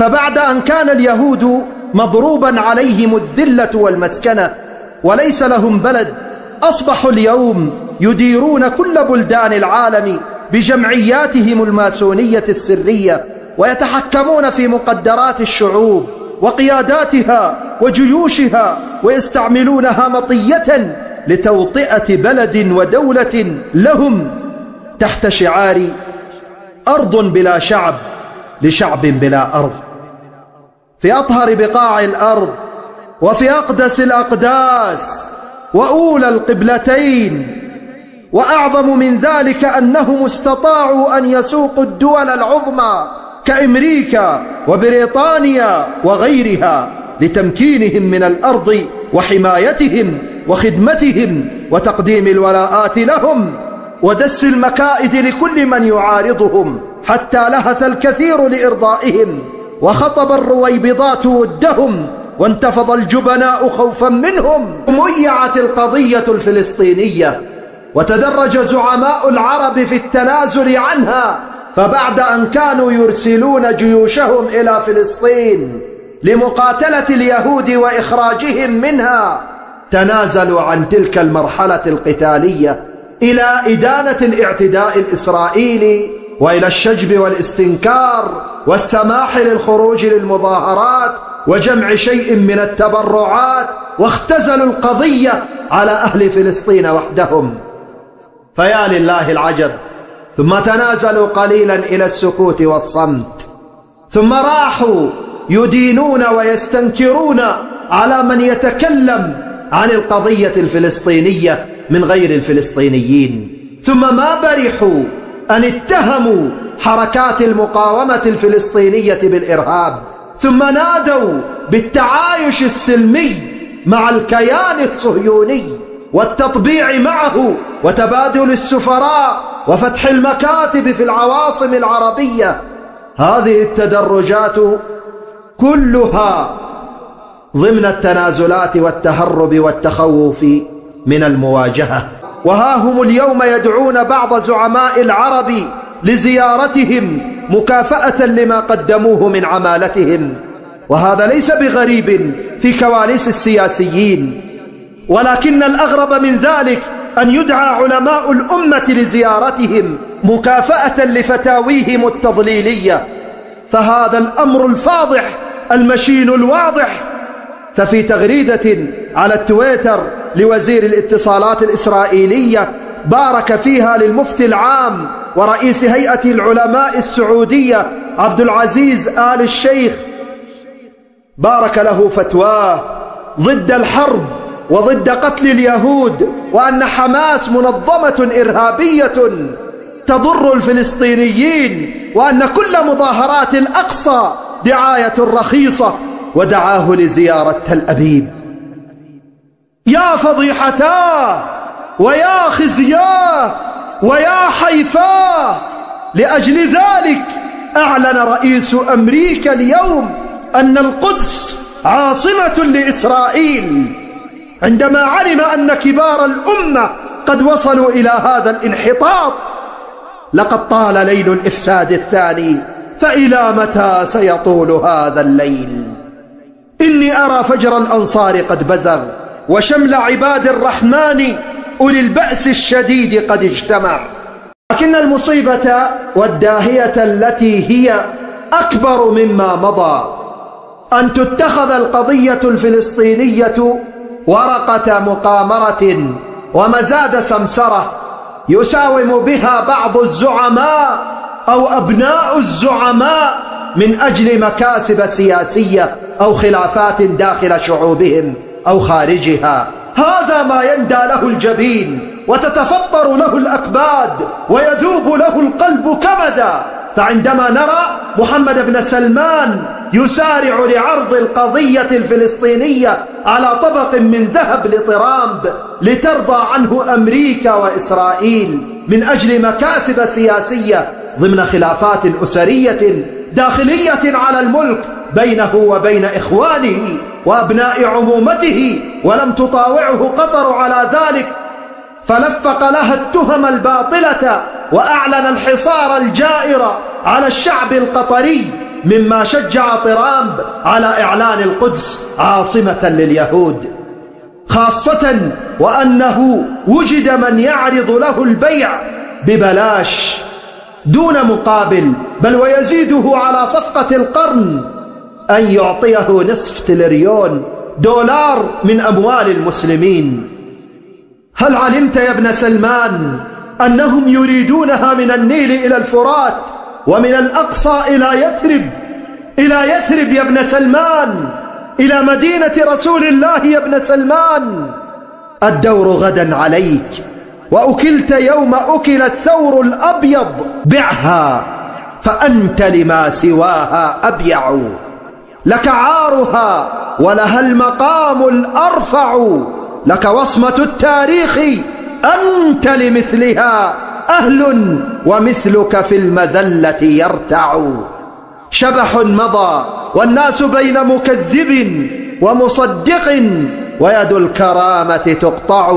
فبعد أن كان اليهود مضروبا عليهم الذلة والمسكنة وليس لهم بلد أصبحوا اليوم يديرون كل بلدان العالم بجمعياتهم الماسونية السرية ويتحكمون في مقدرات الشعوب وقياداتها وجيوشها ويستعملونها مطية لتوطئة بلد ودولة لهم تحت شعار أرض بلا شعب. لشعب بلا أرض. في أطهر بقاع الأرض وفي أقدس الأقداس وأولى القبلتين. وأعظم من ذلك أنهم استطاعوا أن يسوقوا الدول العظمى كأمريكا وبريطانيا وغيرها لتمكينهم من الأرض وحمايتهم وخدمتهم وتقديم الولاءات لهم ودس المكائد لكل من يعارضهم. حتى لهث الكثير لإرضائهم وخطب الرويبضات ودهم وانتفض الجبناء خوفا منهم. ميعت القضية الفلسطينية وتدرج زعماء العرب في التنازل عنها فبعد أن كانوا يرسلون جيوشهم إلى فلسطين لمقاتلة اليهود وإخراجهم منها تنازلوا عن تلك المرحلة القتالية إلى إدانة الاعتداء الإسرائيلي وإلى الشجب والاستنكار والسماح للخروج للمظاهرات وجمع شيء من التبرعات واختزلوا القضية على أهل فلسطين وحدهم. فيا لله العجب ثم تنازلوا قليلا إلى السكوت والصمت ثم راحوا يدينون ويستنكرون على من يتكلم عن القضية الفلسطينية من غير الفلسطينيين ثم ما برحوا أن اتهموا حركات المقاومة الفلسطينية بالإرهاب ثم نادوا بالتعايش السلمي مع الكيان الصهيوني والتطبيع معه وتبادل السفراء وفتح المكاتب في العواصم العربية. هذه التدرجات كلها ضمن التنازلات والتهرب والتخوف من المواجهة. وها هم اليوم يدعون بعض زعماء العرب لزيارتهم مكافأة لما قدموه من عمالتهم. وهذا ليس بغريب في كواليس السياسيين. ولكن الأغرب من ذلك أن يدعى علماء الأمة لزيارتهم مكافأة لفتاويهم التضليلية. فهذا الأمر الفاضح المشين الواضح. ففي تغريدة على التويتر لوزير الاتصالات الإسرائيلية بارك فيها للمفتي العام ورئيس هيئة العلماء السعودية عبد العزيز آل الشيخ. بارك له فتواه ضد الحرب وضد قتل اليهود وأن حماس منظمة إرهابية تضر الفلسطينيين وأن كل مظاهرات الأقصى دعاية رخيصة ودعاه لزيارة تل أبيب. يا فضيحتاه ويا خزياه ويا حيفاه لأجل ذلك أعلن رئيس أمريكا اليوم أن القدس عاصمة لإسرائيل. عندما علم أن كبار الأمة قد وصلوا إلى هذا الانحطاط لقد طال ليل الإفساد الثاني فإلى متى سيطول هذا الليل؟ إني أرى فجر الأنصار قد بزغ وشمل عباد الرحمن أولي البأس الشديد قد اجتمع. لكن المصيبة والداهية التي هي أكبر مما مضى. أن تتخذ القضية الفلسطينية ورقة مقامرة ومزاد سمسرة يساوم بها بعض الزعماء أو أبناء الزعماء من أجل مكاسب سياسية أو خلافات داخل شعوبهم. أو خارجها. هذا ما يندى له الجبين وتتفطر له الأكباد ويذوب له القلب كبدا فعندما نرى محمد بن سلمان يسارع لعرض القضية الفلسطينية على طبق من ذهب لطرامب لترضى عنه أمريكا وإسرائيل من أجل مكاسب سياسية ضمن خلافات أسرية داخلية على الملك بينه وبين إخوانه وأبناء عمومته ولم تطاوعه قطر على ذلك فلفق لها التهم الباطلة وأعلن الحصار الجائر على الشعب القطري مما شجع طرامب على إعلان القدس عاصمة لليهود. خاصة وأنه وجد من يعرض له البيع ببلاش دون مقابل بل ويزيده على صفقة القرن أن يعطيه نصف تلريون دولار من أموال المسلمين. هل علمت يا ابن سلمان أنهم يريدونها من النيل إلى الفرات ومن الأقصى إلى يثرب؟ إلى يثرب يا ابن سلمان. إلى مدينة رسول الله يا ابن سلمان. الدور غدا عليك وأكلت يوم أكل الثور الأبيض بعها فأنت لما سواها أبيع. لك عارها ولها المقام الأرفع لك وصمة التاريخ أنت لمثلها أهل ومثلك في المذلة يرتع. شبح مضى والناس بين مكذب ومصدق ويد الكرامة تقطع.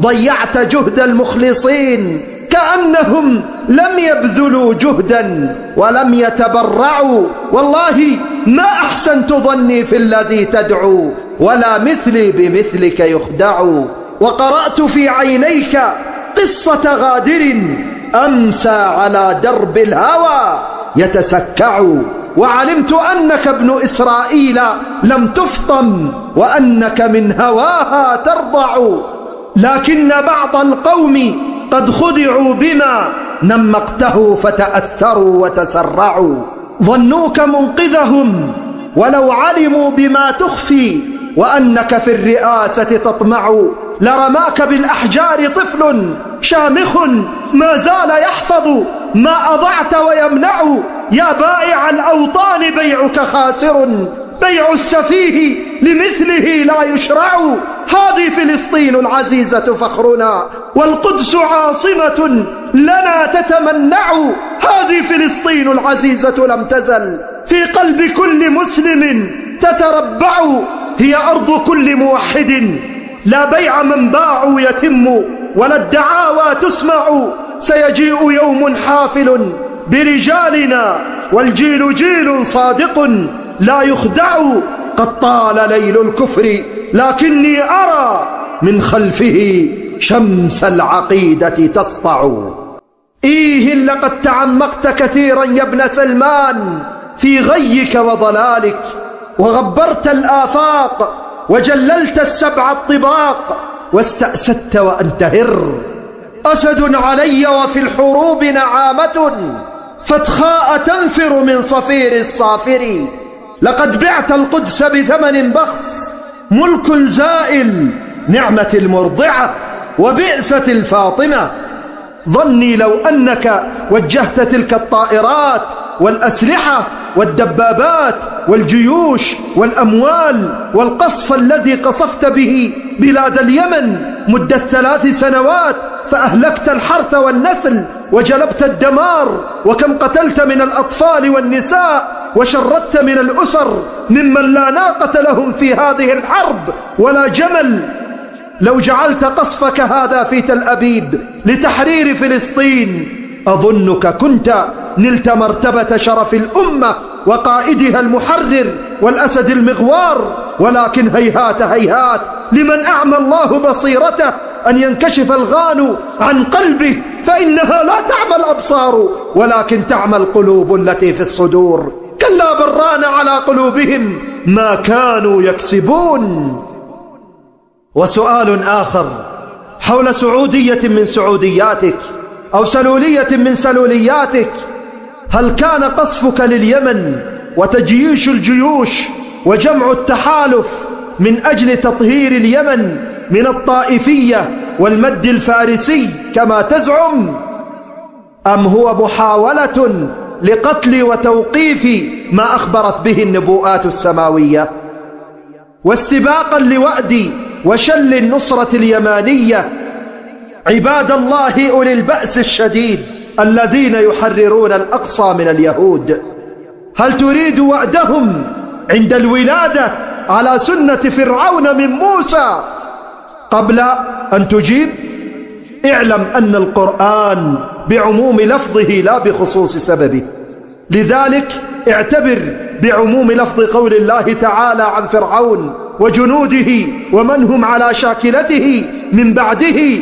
ضيعت جهد المخلصين كأنهم لم يبذلوا جهدا ولم يتبرعوا. والله ما أحسنت ظني في الذي تدعو ولا مثلي بمثلك يخدع. وقرأت في عينيك قصة غادر أمسى على درب الهوى يتسكع. وعلمت أنك ابن إسرائيل لم تفطم وأنك من هواها ترضع. لكن بعض القوم قد خدعوا بما نمقته فتأثروا وتسرعوا. ظنوك منقذهم ولو علموا بما تخفي وأنك في الرئاسة تطمع. لرماك بالأحجار طفل شامخ ما زال يحفظ. ما أضعت ويمنع يا بائع الأوطان بيعك خاسر. بيع السفيه لمثله لا يشرع. هذه فلسطين العزيزة فخرنا والقدس عاصمة لنا تتمنع. هذه فلسطين العزيزة لم تزل. في قلب كل مسلم تتربع. هي أرض كل موحد. لا بيع من باع يتم ولا الدعاوى تسمع. سيجيء يوم حافل برجالنا والجيل جيل صادق. لا يخدع قد طال ليل الكفر لكني أرى من خلفه شمس العقيدة تسطع. إيه لقد تعمقت كثيرا يا ابن سلمان في غيك وضلالك وغبرت الآفاق وجللت السبع الطباق واستأسدت وأنت هر. أسد علي وفي الحروب نعامة فتخاء تنفر من صفير الصافر. لقد بعت القدس بثمن بخس ملك زائل نعمة المرضعة وبئسة الفاطمة. ظني لو أنك وجهت تلك الطائرات والأسلحة والدبابات والجيوش والأموال والقصف الذي قصفت به بلاد اليمن مدة ثلاث سنوات فأهلكت الحرث والنسل وجلبت الدمار وكم قتلت من الأطفال والنساء وشردت من الأسر ممن لا ناقة لهم في هذه الحرب ولا جمل. لو جعلت قصفك هذا في تل أبيب لتحرير فلسطين أظنك كنت نلت مرتبة شرف الأمة وقائدها المحرر والأسد المغوار. ولكن هيهات هيهات لمن أعمى الله بصيرته أن ينكشف الغان عن قلبه فإنها لا تعمى الأبصار ولكن تعمى القلوب التي في الصدور. كلا بران على قلوبهم ما كانوا يكسبون. وسؤال آخر حول سعودية من سعودياتك أو سلولية من سلولياتك هل كان قصفك لليمن وتجييش الجيوش وجمع التحالف من أجل تطهير اليمن من الطائفية والمد الفارسي كما تزعم؟ أم هو محاولة لقتل وتوقيف ما أخبرت به النبوءات السماوية. واستباقا لوأد وشل النصرة اليمانية. عباد الله أولي البأس الشديد الذين يحررون الأقصى من اليهود. هل تريد وأدهم عند الولادة على سنة فرعون من موسى؟ قبل أن تجيب اعلم أن القرآن بعموم لفظه لا بخصوص سببه. لذلك اعتبر بعموم لفظ قول الله تعالى عن فرعون وجنوده ومن هم على شاكلته من بعده.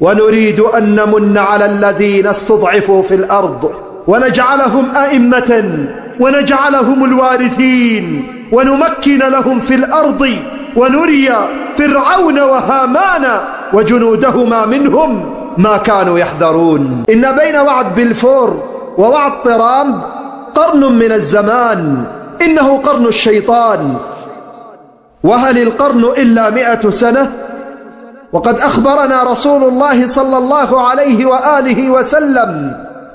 ونريد أن نمن على الذين استضعفوا في الأرض ونجعلهم أئمة ونجعلهم الوارثين ونمكن لهم في الأرض ونري فرعون وهامان وجنودهما منهم. ما كانوا يحذرون. إن بين وعد بلفور ووعد طرامب قرن من الزمان. إنه قرن الشيطان. وهل القرن إلا مئة سنة؟ وقد أخبرنا رسول الله صلى الله عليه وآله وسلم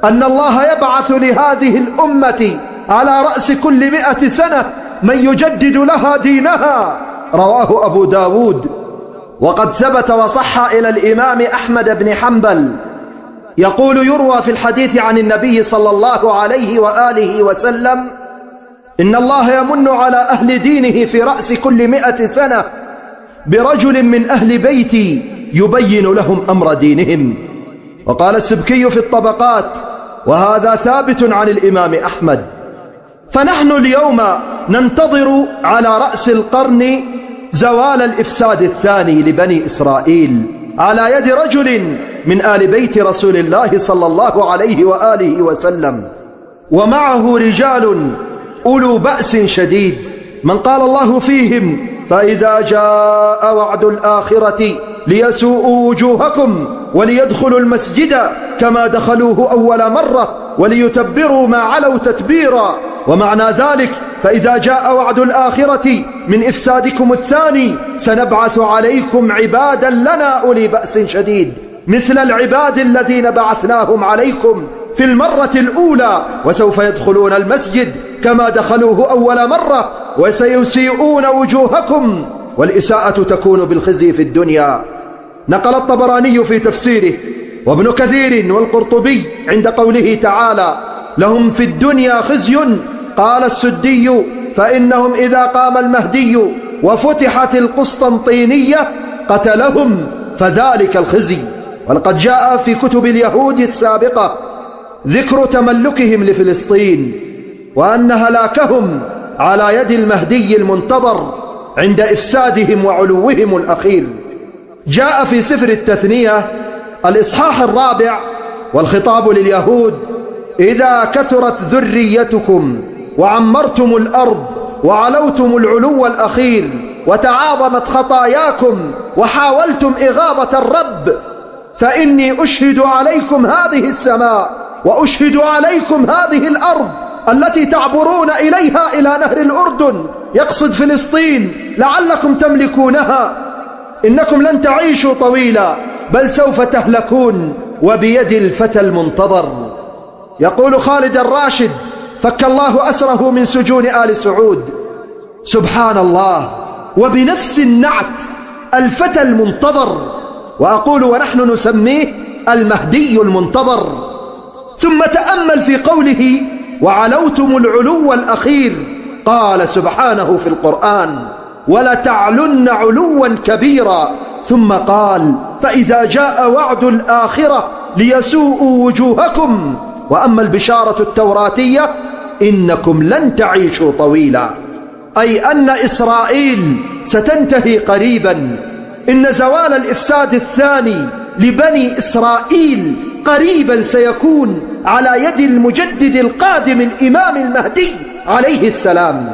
أن الله يبعث لهذه الأمة على رأس كل مئة سنة من يجدد لها دينها. رواه أبو داود. وقد ثبت وصح إلى الإمام أحمد بن حنبل يقول يروى في الحديث عن النبي صلى الله عليه وآله وسلم إن الله يمن على أهل دينه في رأس كل مئة سنة برجل من أهل بيتي يبين لهم أمر دينهم. وقال السبكي في الطبقات وهذا ثابت عن الإمام أحمد. فنحن اليوم ننتظر على رأس القرن زوال الإفساد الثاني لبني إسرائيل. على يد رجل من آل بيت رسول الله صلى الله عليه وآله وسلم. ومعه رجال أولو بأس شديد. من قال الله فيهم فإذا جاء وعد الآخرة ليسوءوا وجوهكم وليدخلوا المسجد كما دخلوه أول مرة وليتبروا ما علوا تتبيرا. ومعنى ذلك فإذا جاء وعد الآخرة من إفسادكم الثاني سنبعث عليكم عبادا لنا أولي بأس شديد. مثل العباد الذين بعثناهم عليكم في المرة الأولى وسوف يدخلون المسجد كما دخلوه أول مرة وسيسيئون وجوهكم والإساءة تكون بالخزي في الدنيا. نقل الطبراني في تفسيره وابن كثير والقرطبي عند قوله تعالى لهم في الدنيا خزي قال السدي فإنهم إذا قام المهدي وفتحت القسطنطينية قتلهم فذلك الخزي. ولقد جاء في كتب اليهود السابقة ذكر تملكهم لفلسطين وأن هلاكهم على يد المهدي المنتظر عند إفسادهم وعلوهم الأخير. جاء في سفر التثنية الإصحاح الرابع والخطاب لليهود إذا كثرت ذريتكم. وعمرتم الأرض وعلوتم العلو الأخير وتعاظمت خطاياكم وحاولتم إغاظة الرب فإني أشهد عليكم هذه السماء وأشهد عليكم هذه الأرض التي تعبرون إليها إلى نهر الأردن يقصد فلسطين لعلكم تملكونها. إنكم لن تعيشوا طويلا بل سوف تهلكون وبيد الفتى المنتظر. يقول خالد الراشد فك الله أسره من سجون آل سعود. سبحان الله وبنفس النعت الفتى المنتظر. وأقول ونحن نسميه المهدي المنتظر. ثم تأمل في قوله وعلوتم العلو الأخير. قال سبحانه في القرآن ولتعلن علوا كبيرا. ثم قال فإذا جاء وعد الآخرة ليسوءوا وجوهكم. وأما البشارة التوراتية إنكم لن تعيشوا طويلا. أي أن إسرائيل ستنتهي قريبا. إن زوال الإفساد الثاني لبني إسرائيل قريبا سيكون على يد المجدد القادم الإمام المهدي عليه السلام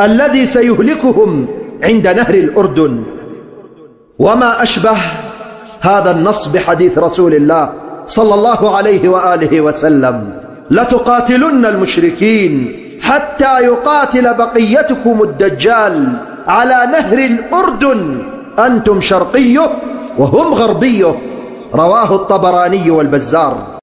الذي سيهلكهم عند نهر الأردن. وما أشبه هذا النص بحديث رسول الله صلى الله عليه وآله وسلم. لتقاتلن المشركين حتى يقاتل بقيتكم الدجال على نهر الأردن. أنتم شرقيه وهم غربيه. رواه الطبراني والبزار.